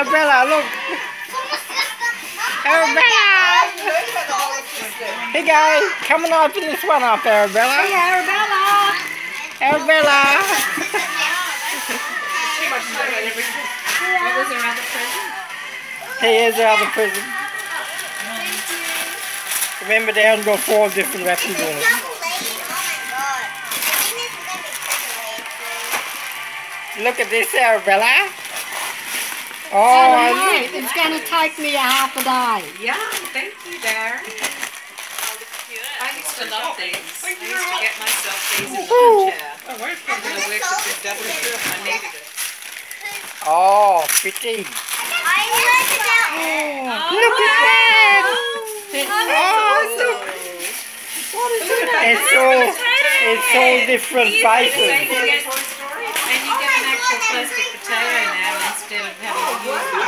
Arabella, look. Arabella. Hey guys, come on open this one up, Arabella. Hey, Arabella. Arabella. What was her other present? Here's the other present. Remember, they only got four different wrappings on it. Look at this, Arabella. Oh, I Hey, it's going to take me a half a day. Yeah, thank you, Darren. I used to love these. I used to get myself these in the Woohoo. chair. When I worked at the W, I needed it. Oh, pretty. Oh, oh, oh, look at that! Oh, look. It's all, it's all different faces. you get, and you get an actual plastic potato now instead of having to use